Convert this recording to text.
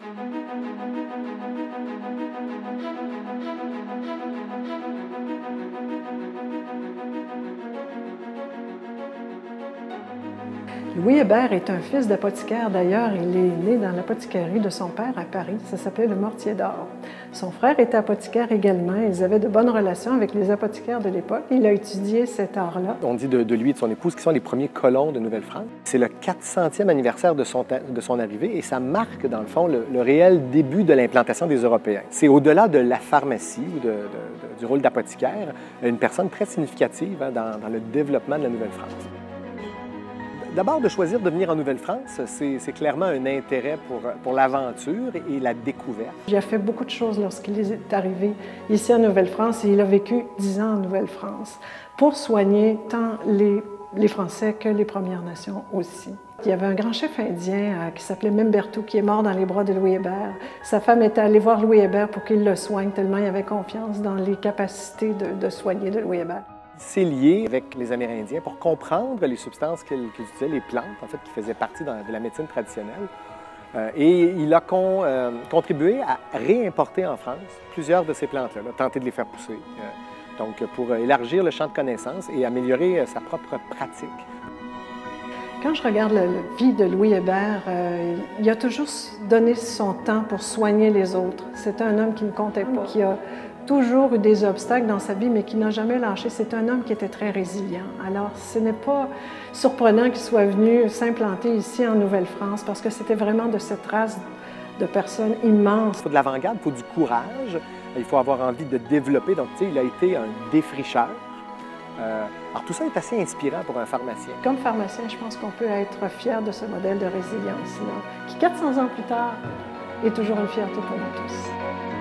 Música Louis Hébert est un fils d'apothicaire. D'ailleurs, il est né dans l'apothicarie de son père à Paris. Ça s'appelait le Mortier d'Or. Son frère était apothicaire également. Ils avaient de bonnes relations avec les apothicaires de l'époque. Il a étudié cet art-là. On dit de, lui et de son épouse qu'ils sont les premiers colons de Nouvelle-France. C'est le 400e anniversaire de son, arrivée et ça marque, dans le fond, le, réel début de l'implantation des Européens. C'est au-delà de la pharmacie ou du rôle d'apothicaire, une personne très significative hein, dans le développement de la Nouvelle-France. D'abord, de choisir de venir en Nouvelle-France, c'est clairement un intérêt pour, l'aventure et la découverte. Il a fait beaucoup de choses lorsqu'il est arrivé ici en Nouvelle-France et il a vécu dix ans en Nouvelle-France pour soigner tant les, Français que les Premières Nations aussi. Il y avait un grand chef indien euh, qui s'appelait Membertou qui est mort dans les bras de Louis Hébert. Sa femme était allée voir Louis Hébert pour qu'il le soigne tellement il avait confiance dans les capacités de, soigner de Louis Hébert lié avec les Amérindiens pour comprendre les substances qu'ils utilisaient, les plantes, en fait, qui faisaient partie de la médecine traditionnelle. Euh, et il a euh, contribué à réimporter en France plusieurs de ces plantes-là, tenter de les faire pousser. Euh, donc, pour élargir le champ de connaissances et améliorer sa propre pratique. Quand je regarde la, vie de Louis Hébert, il a toujours donné son temps pour soigner les autres. C'était un homme qui ne comptait pas, qui a toujours eu des obstacles dans sa vie, mais qui n'a jamais lâché. C'est un homme qui était très résilient. Alors, ce n'est pas surprenant qu'il soit venu s'implanter ici en Nouvelle-France, parce que c'était vraiment de cette race de personnes immenses. Il faut de l'avant-garde, il faut du courage, il faut avoir envie de développer. Donc, tu sais, il a été un défricheur. Euh, alors, tout ça est assez inspirant pour un pharmacien. Comme pharmacien, je pense qu'on peut être fier de ce modèle de résilience-là, qui, 400 ans plus tard, est toujours une fierté pour nous tous.